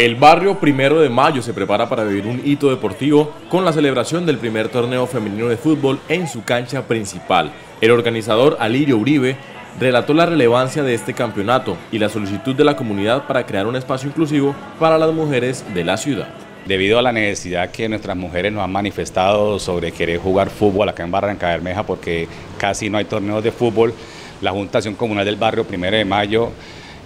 El barrio Primero de Mayo se prepara para vivir un hito deportivo con la celebración del primer torneo femenino de fútbol en su cancha principal. El organizador Alirio Uribe relató la relevancia de este campeonato y la solicitud de la comunidad para crear un espacio inclusivo para las mujeres de la ciudad. Debido a la necesidad que nuestras mujeres nos han manifestado sobre querer jugar fútbol acá en Barranca Bermeja porque casi no hay torneos de fútbol, la Juntación Comunal del Barrio Primero de Mayo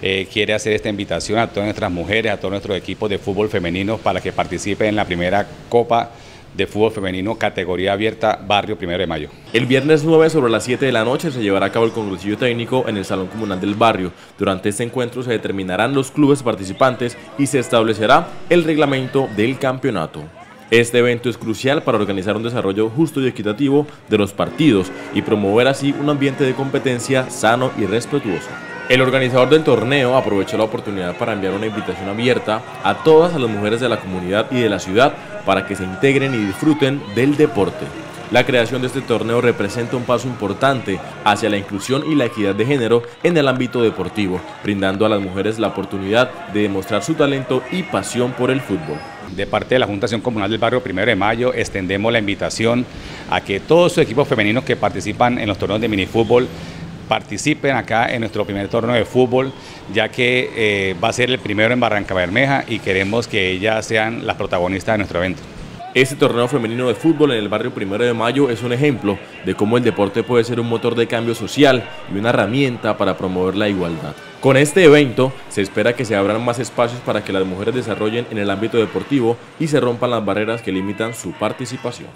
eh, quiere hacer esta invitación a todas nuestras mujeres, a todos nuestros equipos de fútbol femenino para que participen en la primera Copa de Fútbol Femenino categoría abierta Barrio Primero de Mayo. El viernes 9 sobre las 7 de la noche se llevará a cabo el congresillo técnico en el Salón Comunal del Barrio. Durante este encuentro se determinarán los clubes participantes y se establecerá el reglamento del campeonato. Este evento es crucial para organizar un desarrollo justo y equitativo de los partidos y promover así un ambiente de competencia sano y respetuoso. El organizador del torneo aprovechó la oportunidad para enviar una invitación abierta a todas las mujeres de la comunidad y de la ciudad para que se integren y disfruten del deporte. La creación de este torneo representa un paso importante hacia la inclusión y la equidad de género en el ámbito deportivo, brindando a las mujeres la oportunidad de demostrar su talento y pasión por el fútbol. De parte de la Juntación Comunal del Barrio Primero de Mayo, extendemos la invitación a que todos los equipos femeninos que participan en los torneos de minifútbol participen acá en nuestro primer torneo de fútbol, ya que eh, va a ser el primero en Barranca Bermeja y queremos que ellas sean las protagonistas de nuestro evento. Este torneo femenino de fútbol en el barrio Primero de Mayo es un ejemplo de cómo el deporte puede ser un motor de cambio social y una herramienta para promover la igualdad. Con este evento se espera que se abran más espacios para que las mujeres desarrollen en el ámbito deportivo y se rompan las barreras que limitan su participación.